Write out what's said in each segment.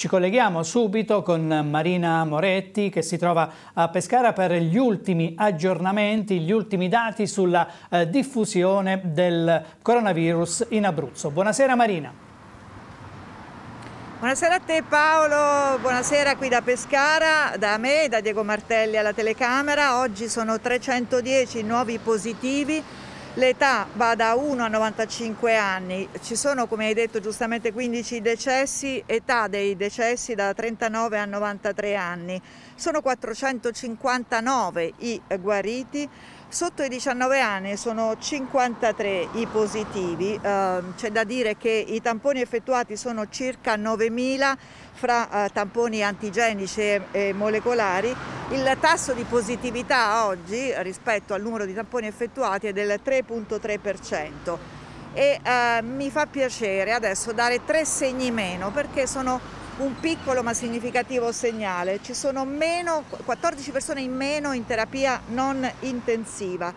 Ci colleghiamo subito con Marina Moretti che si trova a Pescara per gli ultimi aggiornamenti, gli ultimi dati sulla eh, diffusione del coronavirus in Abruzzo. Buonasera Marina. Buonasera a te Paolo, buonasera qui da Pescara, da me, da Diego Martelli alla telecamera. Oggi sono 310 nuovi positivi L'età va da 1 a 95 anni, ci sono come hai detto giustamente 15 decessi, età dei decessi da 39 a 93 anni, sono 459 i guariti, Sotto i 19 anni sono 53 i positivi, eh, c'è da dire che i tamponi effettuati sono circa 9.000 fra eh, tamponi antigenici e, e, molecolari. Il tasso di positività oggi rispetto al numero di tamponi effettuati è del 3.3% e eh, mi fa piacere adesso dare tre segni meno perché sono un piccolo ma significativo segnale. Ci sono meno, 14 persone in meno in terapia non intensiva,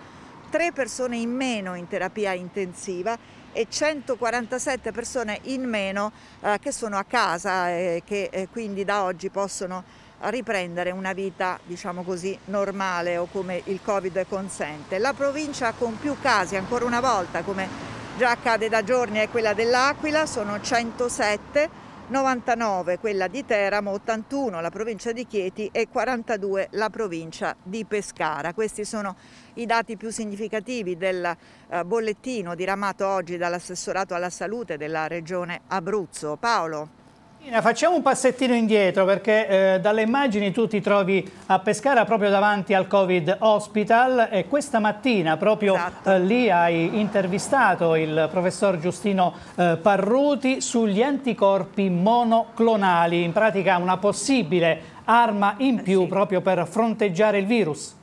3 persone in meno in terapia intensiva e 147 persone in meno eh, che sono a casa e che eh, quindi da oggi possono riprendere una vita diciamo così normale o come il Covid consente. La provincia con più casi ancora una volta come già accade da giorni è quella dell'Aquila, sono 107 99 quella di Teramo, 81 la provincia di Chieti e 42 la provincia di Pescara. Questi sono i dati più significativi del eh, bollettino diramato oggi dall'assessorato alla salute della regione Abruzzo. Paolo. Facciamo un passettino indietro perché eh, dalle immagini tu ti trovi a Pescara proprio davanti al Covid Hospital e questa mattina proprio esatto. eh, lì hai intervistato il professor Giustino eh, Parruti sugli anticorpi monoclonali, in pratica una possibile arma in più sì. proprio per fronteggiare il virus.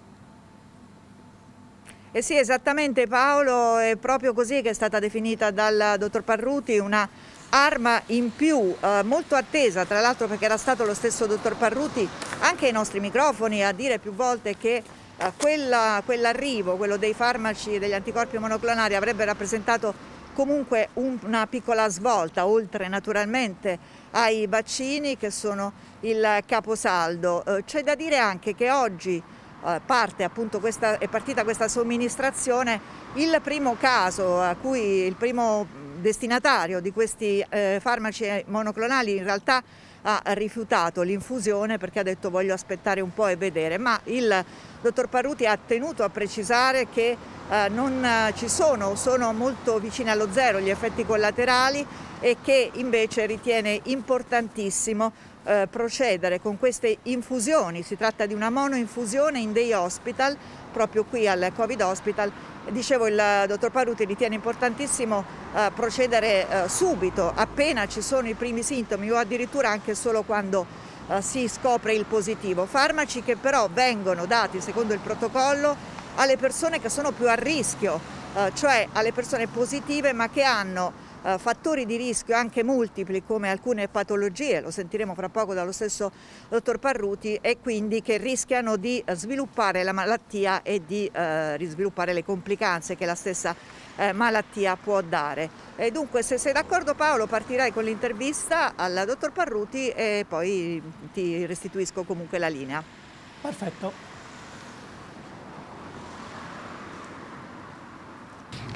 Eh sì, esattamente Paolo, è proprio così che è stata definita dal dottor Parruti una arma in più, eh, molto attesa tra l'altro perché era stato lo stesso dottor Parruti anche ai nostri microfoni a dire più volte che eh, quell'arrivo, quello dei farmaci e degli anticorpi monoclonari avrebbe rappresentato comunque un, una piccola svolta, oltre naturalmente ai vaccini che sono il caposaldo. Eh, C'è da dire anche che oggi eh, questa, è partita questa somministrazione, il primo caso a cui il primo destinatario di questi eh, farmaci monoclonali in realtà ha rifiutato l'infusione perché ha detto voglio aspettare un po' e vedere, ma il dottor Parruti ha tenuto a precisare che eh, non eh, ci sono, sono molto vicini allo zero gli effetti collaterali e che invece ritiene importantissimo eh, procedere con queste infusioni, si tratta di una monoinfusione in dei hospital, proprio qui al Covid Hospital. Dicevo, il dottor Paruti ritiene importantissimo eh, procedere eh, subito, appena ci sono i primi sintomi o addirittura anche solo quando eh, si scopre il positivo. Farmaci che però vengono dati secondo il protocollo alle persone che sono più a rischio, cioè alle persone positive ma che hanno eh, fattori di rischio anche multipli come alcune patologie, lo sentiremo fra poco dallo stesso dottor Parruti, e quindi che rischiano di sviluppare la malattia e di eh, risviluppare le complicanze che la stessa eh, malattia può dare. E dunque se sei d'accordo Paolo partirai con l'intervista al dottor Parruti e poi ti restituisco comunque la linea. Perfetto.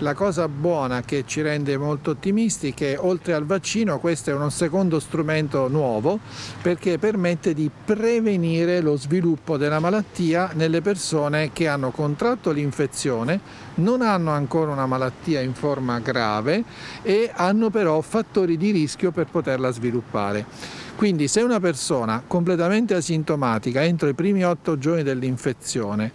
La cosa buona che ci rende molto ottimisti è che oltre al vaccino questo è uno secondo strumento nuovo perché permette di prevenire lo sviluppo della malattia nelle persone che hanno contratto l'infezione, non hanno ancora una malattia in forma grave e hanno però fattori di rischio per poterla sviluppare. Quindi se una persona completamente asintomatica entro i primi otto giorni dell'infezione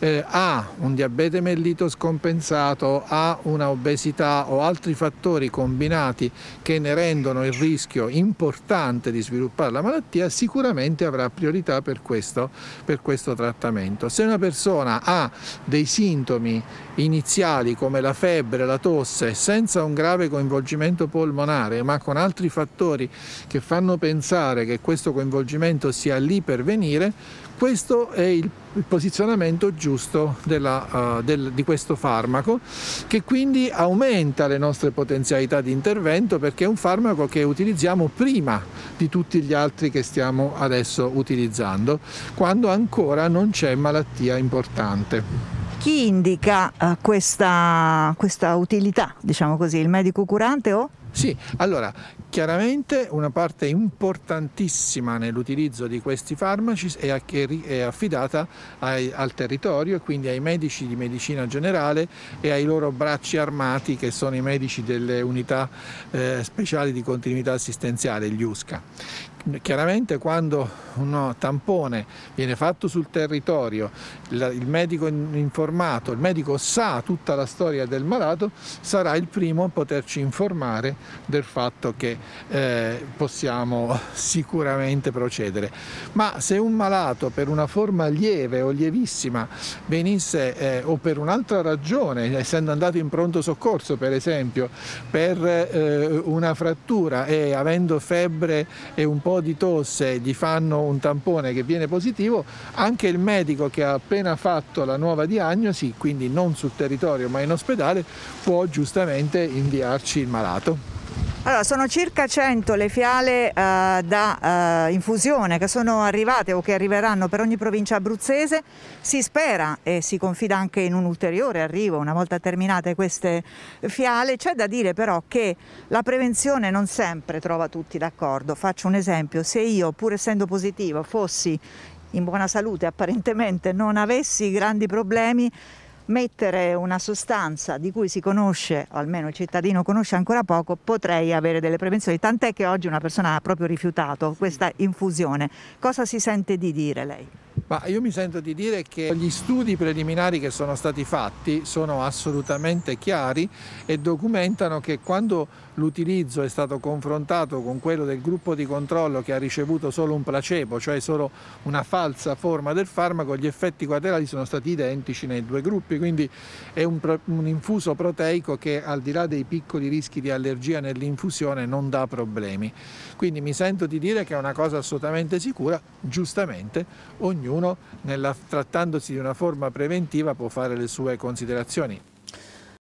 eh, ha un diabete mellito scompensato, ha una obesità o altri fattori combinati che ne rendono il rischio importante di sviluppare la malattia, sicuramente avrà priorità per questo, per questo trattamento. Se una persona ha dei sintomi iniziali come la febbre, la tosse, senza un grave coinvolgimento polmonare, ma con altri fattori che fanno pensare che questo coinvolgimento sia lì per venire, questo è il posizionamento giusto della, uh, del, di questo farmaco che quindi aumenta le nostre potenzialità di intervento perché è un farmaco che utilizziamo prima di tutti gli altri che stiamo adesso utilizzando quando ancora non c'è malattia importante. Chi indica uh, questa, questa utilità, diciamo così, il medico curante o? Sì, allora chiaramente una parte importantissima nell'utilizzo di questi farmaci è, affidata al territorio e quindi ai medici di medicina generale e ai loro bracci armati che sono i medici delle unità eh, speciali di continuità assistenziale, gli USCA. Chiaramente quando un tampone viene fatto sul territorio, il medico informato, il medico sa tutta la storia del malato, sarà il primo a poterci informare del fatto che eh, possiamo sicuramente procedere. Ma se un malato per una forma lieve o lievissima venisse eh, o per un'altra ragione, essendo andato in pronto soccorso per esempio, per eh, una frattura e avendo febbre e un po' di tosse gli fanno un tampone che viene positivo, anche il medico che ha appena fatto la nuova diagnosi, quindi non sul territorio ma in ospedale, può giustamente inviarci il malato. Allora, sono circa 100 le fiale uh, da uh, infusione che sono arrivate o che arriveranno per ogni provincia abruzzese. Si spera e si confida anche in un ulteriore arrivo una volta terminate queste fiale. C'è da dire però che la prevenzione non sempre trova tutti d'accordo. Faccio un esempio, se io pur essendo positivo fossi in buona salute apparentemente non avessi grandi problemi mettere una sostanza di cui si conosce, o almeno il cittadino conosce ancora poco, potrei avere delle prevenzioni. Tant'è che oggi una persona ha proprio rifiutato questa infusione. Cosa si sente di dire lei? Ma io mi sento di dire che gli studi preliminari che sono stati fatti sono assolutamente chiari e documentano che quando l'utilizzo è stato confrontato con quello del gruppo di controllo che ha ricevuto solo un placebo, cioè solo una falsa forma del farmaco, gli effetti collaterali sono stati identici nei due gruppi, quindi è un, un infuso proteico che al di là dei piccoli rischi di allergia nell'infusione non dà problemi. Quindi mi sento di dire che è una cosa assolutamente sicura, giustamente ognuno nella, trattandosi di una forma preventiva può fare le sue considerazioni.